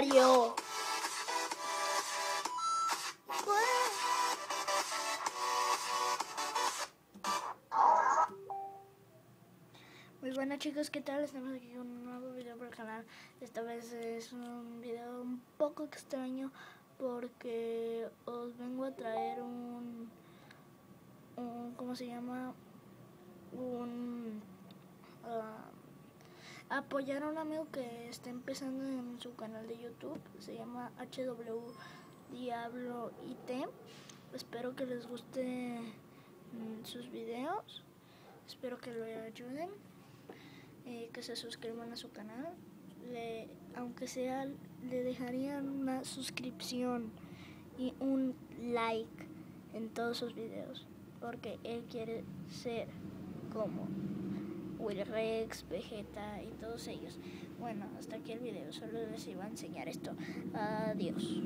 Muy buenas chicos, ¿qué tal? Estamos aquí con un nuevo video para el canal. Esta vez es un video un poco extraño porque os vengo a traer un, un ¿cómo se llama? Un apoyar a un amigo que está empezando en su canal de YouTube, se llama HW Diablo IT. Espero que les guste mm, sus videos, espero que lo ayuden eh, que se suscriban a su canal. Aunque sea, le dejarían una suscripción y un like en todos sus videos. Porque él quiere ser como Will Rex, Vegeta y todos ellos. Bueno, hasta aquí el video. Solo les iba a enseñar esto. Adiós.